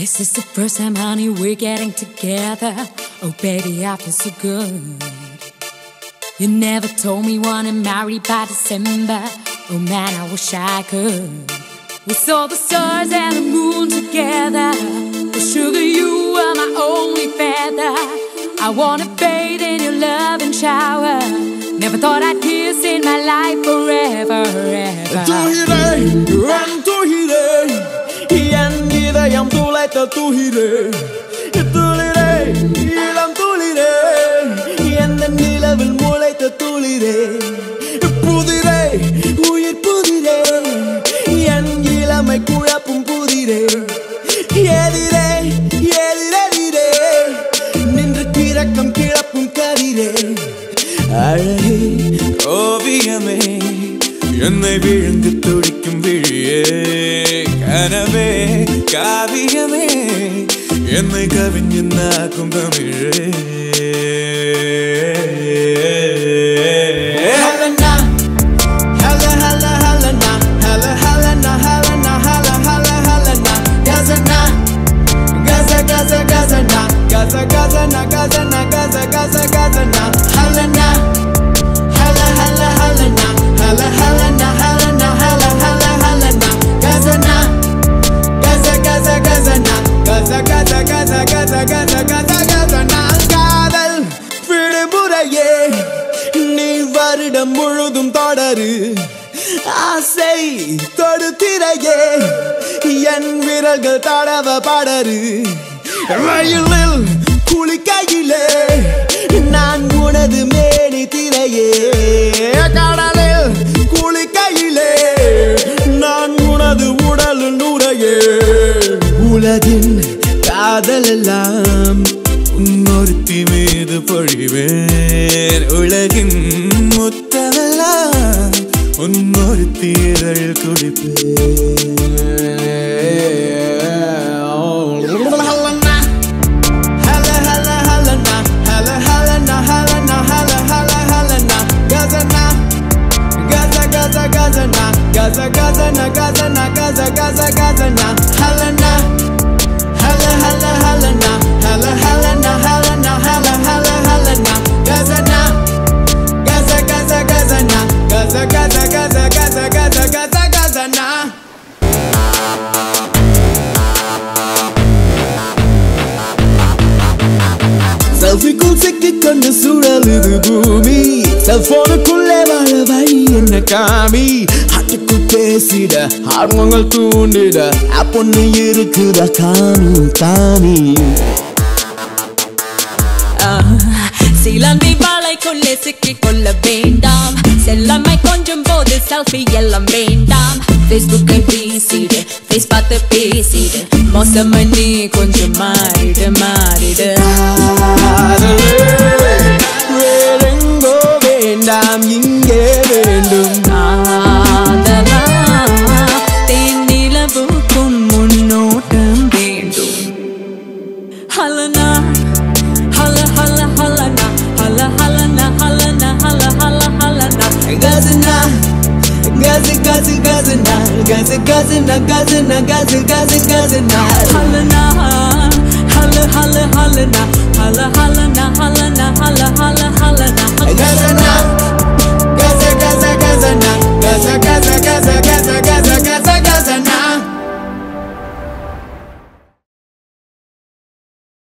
This is the first time, honey, we're getting together. Oh, baby, I feel so good. You never told me wanna marry by December. Oh man, I wish I could. We saw the stars and the moon together. But sugar, you are my only feather. I wanna bathe in your love and shower. Never thought I'd kiss in my life forever, ever. துளைத்த துளிரே இளம் துளிரே. எந்த நிலவில் முளைத்த துளிரே புதிரே உயிர் புதிரே. என் இளமை குழப்பும் புதிரே. எதிரே எதிரெதிரே நின்று கிழக்கம் கிழப்பும் கதிரே. அழகே ஓவியமே என்னை விழுந்து துடிக்கும் விழியே കാവ്യമേ എന്ന് കവിഞ്ഞാക്കും തമിഴേ கத கத கத கத நான் காதல் விடுமுறையே. நீ வருடம் முழுதும் தொடரு. ஆசை தொடுத்திரையே என் விரல்கள் தடவ படரு. ரயிலில் குளிக்கையிலே நான் உனது மேனி திரையே உன்னொருத்தி மீது பொழிவேன் உலகின் முத்தமெல்லாம் உன்னொருத்தி இதழ் குடிப்பேன் Gaza. Gaza, na. Gaza, Gaza, na. Gaza. Gaza, Gaza, na. Helena. சுழலுது பூமி. செல்போனுக்குள்ளே வாழ வழி என்ன காமி. ஹாட்டுக்குள் பேசிட ஆர்வங்கள் தூண்டிட அப்பொண்ணு ஒண்ணு இருக்குதா காமி காமி. சிலந்தி வாழைக்குள்ளே சிக்கிக் கொள்ள வேண்டாம். செல்லம்மை கொஞ்சம் போது செல்ஃபி எல்லாம் வேண்டாம். ஃபேஸ்புக்கை பேசிடு ஃபேஸ் பார்த்து பேசிடு. மோசம் நீ கொஞ்சம் மாறிடுமா? வேண்டாம் இங்கே வேண்டும். காதலா தேனிலவுக்கும் முன்னோட்டம் வேண்டும். ஹலனா ஹல ஹல ஹலனா ஹல ஹலனா ஹலனா ஹல ஹல ஹலனா. Gazina, gazi, gazi, gazina, gazi, gazina, gazina, gazi, gazi, gazina. ஹலனா